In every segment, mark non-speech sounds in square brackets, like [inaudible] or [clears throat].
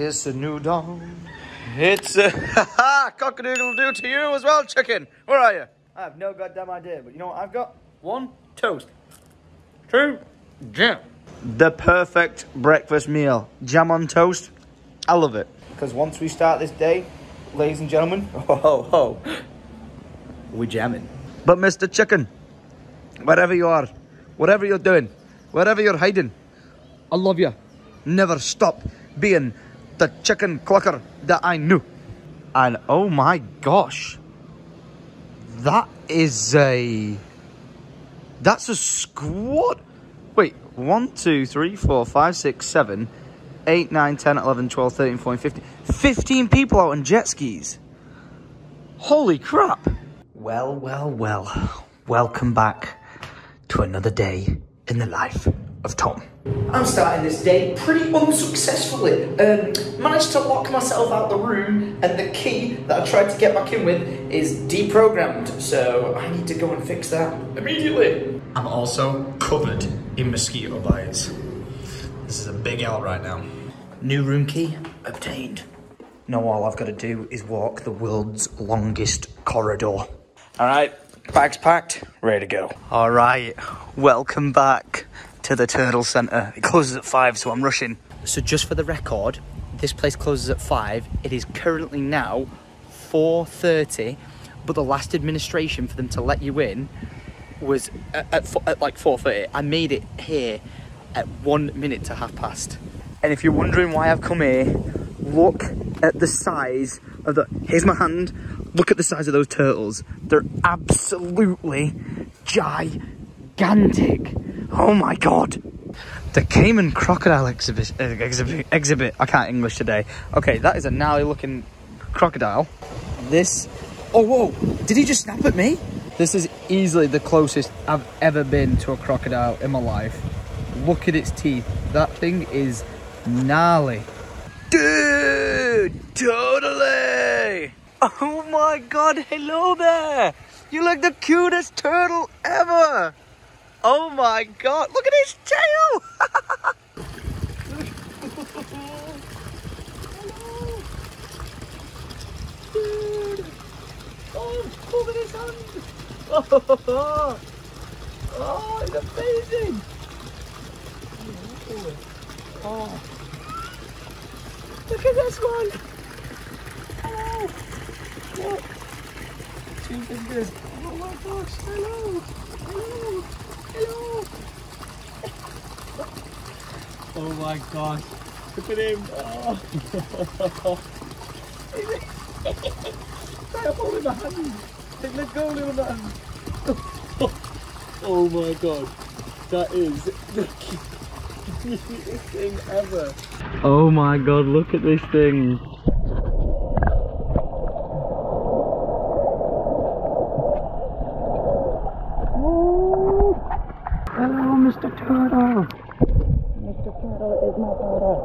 It's a new dawn. It's a [laughs] cockadoodle doo to you as well, chicken. Where are you? I have no goddamn idea, but you know what I've got? One toast, two jam. The perfect breakfast meal. Jam on toast. I love it. Because once we start this day, ladies and gentlemen, [laughs] ho ho ho, we jamming. But Mr. Chicken, wherever you are, whatever you're doing, wherever you're hiding, I love you. Never stop being the chicken clucker that I knew. And oh my gosh, that is a, that's a squad. Wait, 1, 2, 3, 4, 5, 6, 7, 8, 9, 10, 11, 12, 13, 14, 15. 15 people out on jet skis. Holy crap. Well, well, well. Welcome back to another day in the life of Tom. I'm starting this day pretty unsuccessfully. Um, managed to lock myself out the room, and the key that I tried to get back in with is deprogrammed. So I need to go and fix that immediately. I'm also covered in mosquito bites. This is a big L right now. New room key obtained. Now all I've got to do is walk the world's longest corridor. All right, bags packed, ready to go. All right, welcome back to the Turtle Centre. It closes at five, so I'm rushing. So just for the record, this place closes at five. It is currently now 4.30, but the last administration for them to let you in was at, at, at like 4.30. I made it here at one minute to half past. And if you're wondering why I've come here, look at the size of the, here's my hand, look at the size of those turtles. They're absolutely gigantic. Oh my God. The Cayman Crocodile exhibit, uh, exhibit, exhibit, I can't English today. Okay, that is a gnarly looking crocodile. This, oh whoa, did he just snap at me? This is easily the closest I've ever been to a crocodile in my life. Look at its teeth. That thing is gnarly. Dude, totally. Oh my God, hello there. You look the cutest turtle ever. Oh my God, look at his tail. Dude. [laughs] Oh, his hand. Oh, [laughs] oh it's amazing. Oh. Look at this one. Hello. Look. Two fingers. Oh my gosh. Hello. Hello. Hello. Oh my gosh. Look at him. Oh. Try to hold the hand. Let go, little man. [laughs] Oh my god. That is the cutest thing ever. Oh my god, look at this thing. Mr. Turtle. Mr. Turtle is my turtle.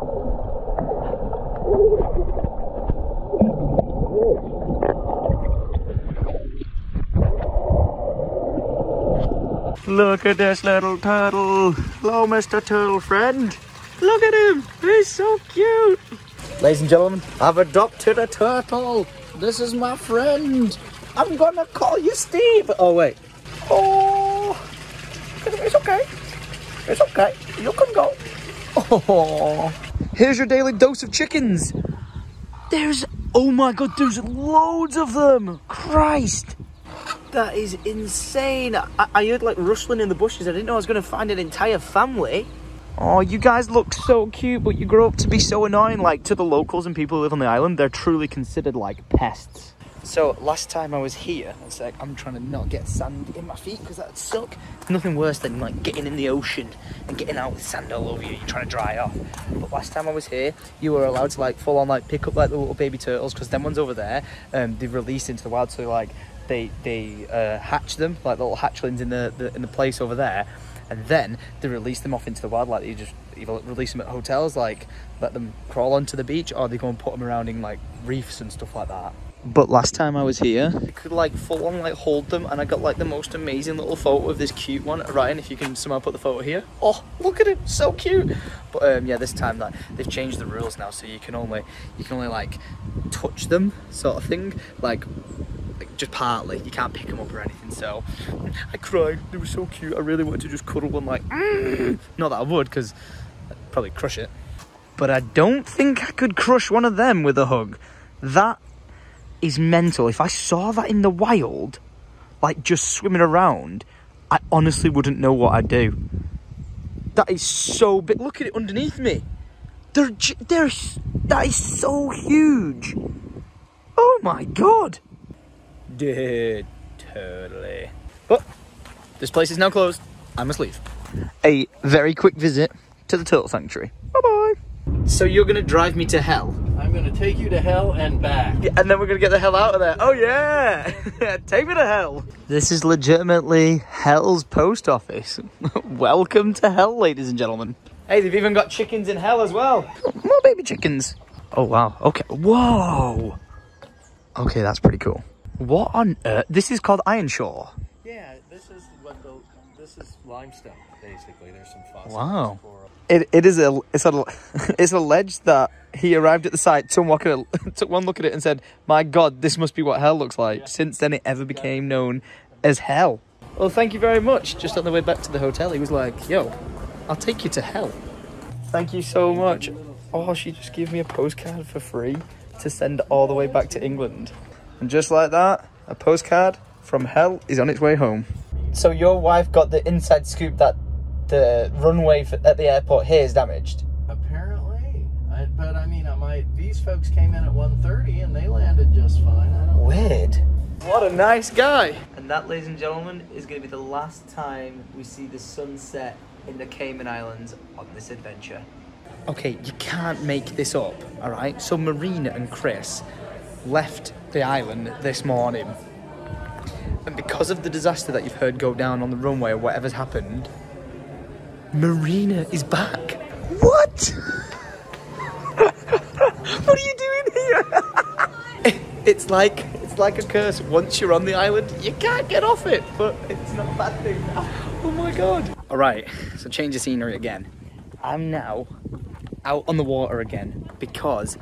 Look at this little turtle. Hello, Mr. Turtle friend. Look at him. He's so cute. Ladies and gentlemen, I've adopted a turtle. This is my friend. I'm gonna call you Steve. Oh, wait. Oh, it's okay. It's okay. You can go. Oh, here's your daily dose of chickens. There's, oh my god, there's loads of them. Christ. That is insane. I, I heard like rustling in the bushes. I didn't know I was going to find an entire family. Oh, you guys look so cute, but you grow up to be so annoying. Like, to the locals and people who live on the island, they're truly considered like pests. So, last time I was here, it's like I'm trying to not get sand in my feet because that'd suck. Nothing worse than like getting in the ocean and getting out with sand all over you. You're trying to dry off. But last time I was here, you were allowed to like full on like pick up like the little baby turtles because them ones over there, um, they've released into the wild. So, like, they they uh, hatch them like little hatchlings in the, the in the place over there, and then they release them off into the wild. Like you just either release them at hotels, like let them crawl onto the beach, or they go and put them around in like reefs and stuff like that. But last time I was here, I could like full on like hold them and I got like the most amazing little photo of this cute one. Ryan, if you can somehow put the photo here. Oh, look at it, so cute. But um, yeah, this time that they've changed the rules now, so you can only you can only like touch them, sort of thing, like, like just partly. You can't pick them up or anything. So I cried. They were so cute. I really wanted to just cuddle one, like, [clears throat] not that I would, because I'd probably crush it. But I don't think I could crush one of them with a hug. That is mental. If I saw that in the wild, like just swimming around, I honestly wouldn't know what I'd do. That is so big. Look at it underneath me. They're they're that is so huge. Oh my god. Dude, totally. But this place is now closed. I must leave. A very quick visit to the turtle sanctuary. Bye bye. So you're gonna drive me to hell? I'm gonna take you to hell and back. Yeah, and then we're gonna get the hell out of there. Oh yeah, [laughs] take me to hell. This is legitimately hell's post office. [laughs] Welcome to hell, ladies and gentlemen. Hey, they've even got chickens in hell as well. More baby chickens. Oh wow. Okay. Whoa. Okay, that's pretty cool. What on earth? This is called Ironshore. Yeah, this is what the this is limestone basically. There's some fossils. Wow. It, it is a it's a it's alleged that he arrived at the site, took one, look it, [laughs] took one look at it, and said, "My God, this must be what hell looks like." Since then, it ever became known as hell. Well, thank you very much. Just on the way back to the hotel, he was like, "Yo, I'll take you to hell." Thank you so much. Oh, she just gave me a postcard for free to send all the way back to England, and just like that, a postcard from hell is on its way home. So your wife got the inside scoop that the runway for, at the airport here is damaged. apparently, I, but I mean, I might. These folks came in at 1:30 and they landed just fine. I don't. Weird. What a nice guy. And that, ladies and gentlemen, is going to be the last time we see the sunset in the Cayman Islands on this adventure. Okay, you can't make this up, all right? So Marina and Chris left the island this morning. And because of the disaster that you've heard go down on the runway or whatever's happened, Marina is back. What? [laughs] what are you doing here? [laughs] it's like it's like a curse. Once you're on the island, you can't get off it. But it's not a bad thing. Oh my god! All right, so change of scenery again. I'm now out on the water again because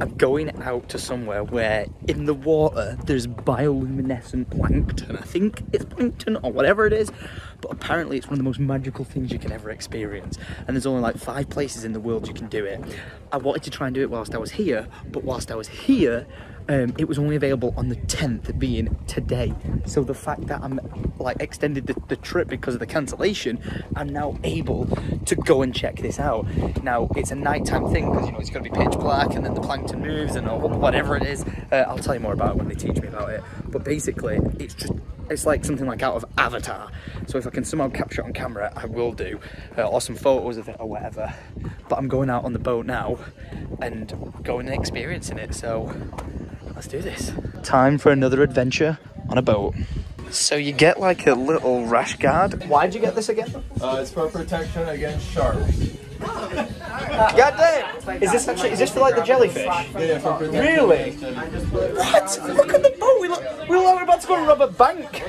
I'm going out to somewhere where in the water there's bioluminescent plankton. I think it's plankton or whatever it is, but apparently it's one of the most magical things you can ever experience. And there's only like five places in the world you can do it. I wanted to try and do it whilst I was here, but whilst I was here, um, it was only available on the 10th, being today. So the fact that I'm like extended the, the trip because of the cancellation, I'm now able to go and check this out. Now it's a nighttime thing because you know it's going to be pitch black and then the plankton moves and all- whatever it is. Uh, I'll tell you more about it when they teach me about it. But basically, it's just it's like something like out of Avatar. So if I can somehow capture it on camera, I will do, uh, or some photos of it or whatever. But I'm going out on the boat now and going and experiencing it. So let's do this. Time for another adventure on a boat. So you get like a little rash guard. Why'd you get this again? Uh, it's for protection against sharks. [laughs] God damn! Is this actually? Is this for like the jellyfish? Yeah, for protection Really? What? Look at the look. We look like we're about to go and rob a bank.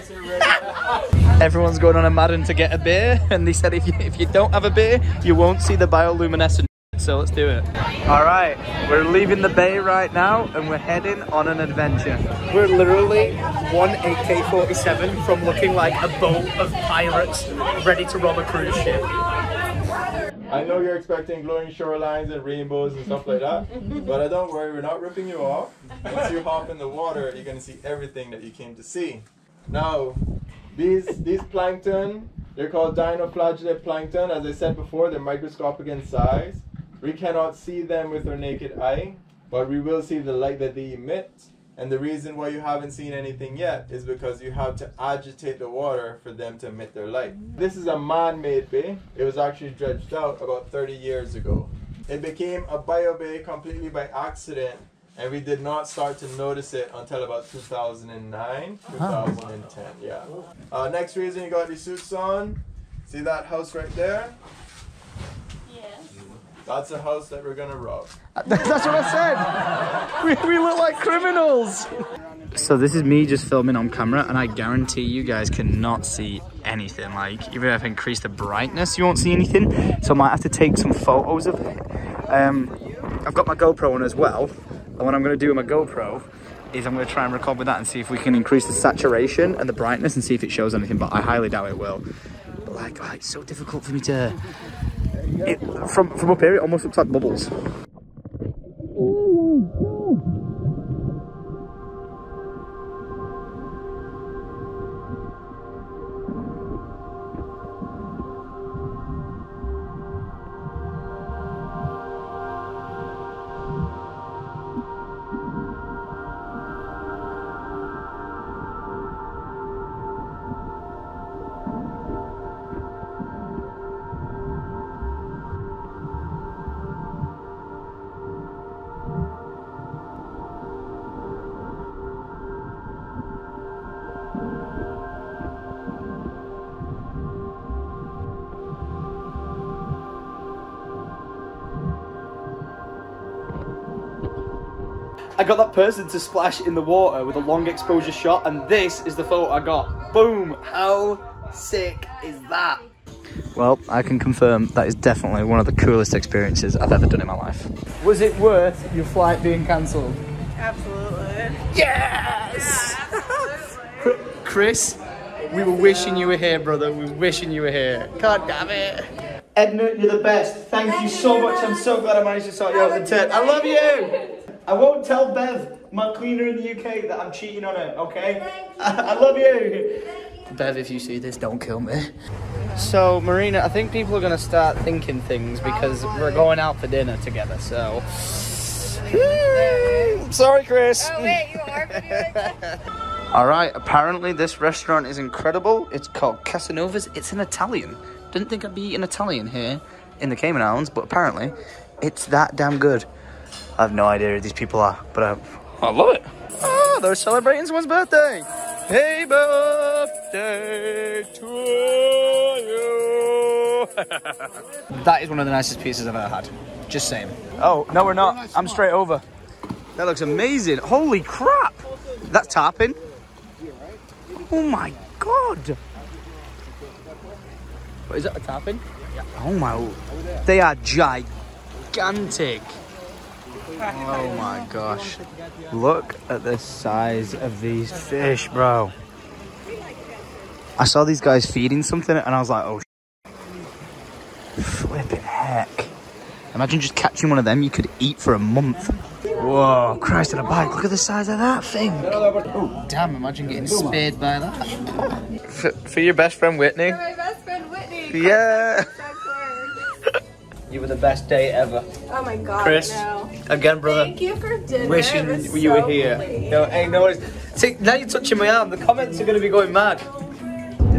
[laughs] Everyone's going on a Madden to get a beer, and they said if you if you don't have a beer, you won't see the bioluminescent. So let's do it. All right, we're leaving the bay right now, and we're heading on an adventure. We're literally one AK-47 from looking like a boat of pirates ready to rob a cruise ship. I know you're expecting glowing shorelines and rainbows and stuff like that, but uh, don't worry, we're not ripping you off. Once you hop in the water, you're gonna see everything that you came to see. Now, these these plankton, they're called dinoflagellate plankton. As I said before, they're microscopic in size. We cannot see them with our naked eye, but we will see the light that they emit. And the reason why you haven't seen anything yet is because you have to agitate the water for them to emit their light. This is a man-made bay. It was actually dredged out about 30 years ago. It became a bio bay completely by accident, and we did not start to notice it until about 2009, 2010. Yeah. Uh, next reason you got these suits on. See that house right there? Yeah. That's a house that we're gonna rob. That's what I said. We, we look like criminals. So this is me just filming on camera, and I guarantee you guys cannot see anything. Like even if I increase the brightness, you won't see anything. So I might have to take some photos of it. Um, I've got my GoPro on as well, and what I'm going to do with my GoPro is I'm to try and record with that and see if we can increase the saturation and the brightness and see if it shows anything. But I highly doubt it will. But like, oh, it's so difficult for me to. It, from from up here, it almost looks like bubbles. I got that person to splash in the water with a long exposure shot, and this is the photo I got. Boom! How sick is that? Well, I can confirm that is definitely one of the coolest experiences I've ever done in my life. Was it worth your flight being cancelled? Absolutely. Yes! Absolutely. Chris, we were wishing you were here, brother. We were wishing you were here. God damn it. Edna, you're the best. Thank you so much. I'm so glad I managed to sort you out the tent. I love you. I won't tell Bev, my cleaner in the UK, that I'm cheating on her, okay? [laughs] I love you. Bev, if you see this, don't kill me. So, Marina, I think people are going to start thinking things because oh, we're going out for dinner together, so. Sorry, Chris. Oh wait, you are videoing [laughs] All right, apparently this restaurant is incredible. It's called Casanova's. It's an Italian. Didn't think I'd be eating Italian here in the Cayman Islands, but apparently it's that damn good. I have no idea who these people are, but I, I love it. Ah, oh, they're celebrating someone's birthday. Hey, birthday to you. [laughs] that is one of the nicest pieces I've ever had. Just saying. Oh, no, we're not. I'm straight over. That looks amazing. Holy crap. That's tarpon. Oh my god. What is that, a tarpon? Oh my. They are gigantic. Oh my gosh. Look at the size of these fish, bro. I saw these guys feeding something and I was like, oh, flipping heck. Imagine just catching one of them you could eat for a month. Whoa, Christ on a bike. Look at the size of that thing. Oh, damn, imagine getting speared by that. For, for your best friend Whitney. For my best friend Whitney. Yeah. You were the best day ever. Oh my god. Chris, No. Again, brother. Thank you for dinner. Wishing It was you were here. late. No, hey, no worries. See, now you're touching my arm. The comments are going to be going mad.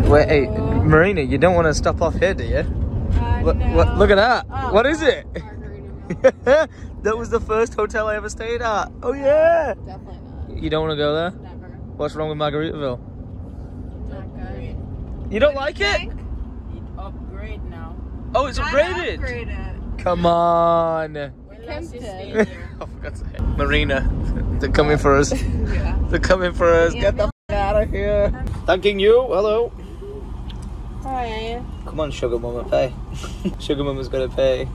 Wait, hey, Marina, you don't want to stop off here, do you? Uh, Look, no. look, at that. Oh, what is it? [laughs] That was the first hotel I ever stayed at. Oh, yeah. Definitely not. You don't want to go there? Never. What's wrong with Margaritaville? You don't like it? upgrade now. Oh, it's upgraded. Come on. Kimpton. [laughs] Oh, for God's sake. Marina, they're coming for us. Yeah. They're coming for us. Get the f- out of here. Thanking you. Hello. Hi. Come on, Sugar Mama, pay. [laughs] Sugar Mama's gonna pay.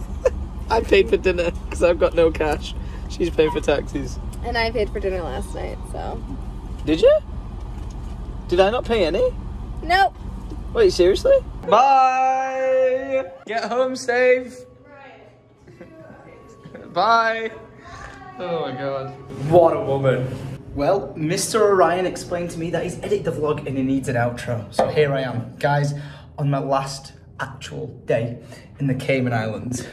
[laughs] I paid for dinner because I've got no cash. She's paying for taxis. And I paid for dinner last night, so. Did you? Did I not pay any? Nope. Wait, seriously? Bye. Get home safe. Bye. Oh my god. What a woman. Well, Mr. Orion explained to me that he's edited the vlog and he needs an outro. So here I am, guys, on my last actual day in the Cayman Islands.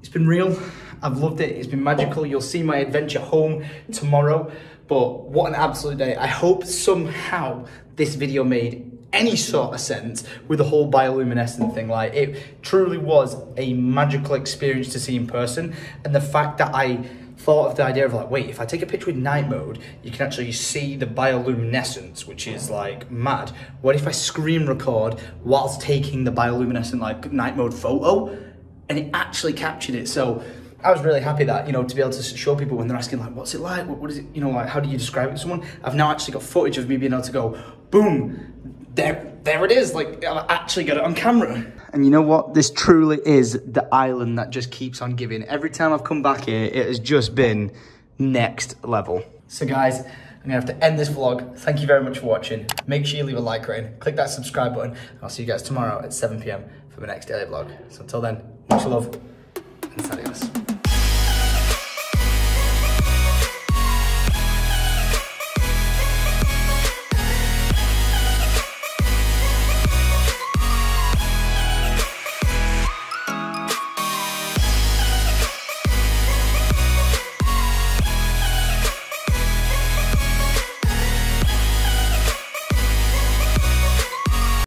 It's been real. I've loved it. It's been magical. You'll see my adventure home tomorrow. But what an absolute day. I hope somehow this video made any sort of sense with the whole bioluminescent thing. Like, it truly was a magical experience to see in person. And the fact that I thought of the idea of like, wait, if I take a picture with night mode, you can actually see the bioluminescence, which is like mad. What if I screen record whilst taking the bioluminescent like night mode photo? and it actually captured it. So I was really happy that you know to be able to show people when they're asking like, what's it like? What, what is it? You know, like how do you describe it to someone? I've now actually got footage of me being able to go, boom, there, there it is. Like I've actually got it on camera. And you know what? This truly is the island that just keeps on giving. Every time I've come back here, it has just been next level. So guys, I'm gonna have to end this vlog. Thank you very much for watching. Make sure you leave a like rating, click that subscribe button. I'll see you guys tomorrow at 7 p.m. for the next daily vlog. So until then, much love and adios.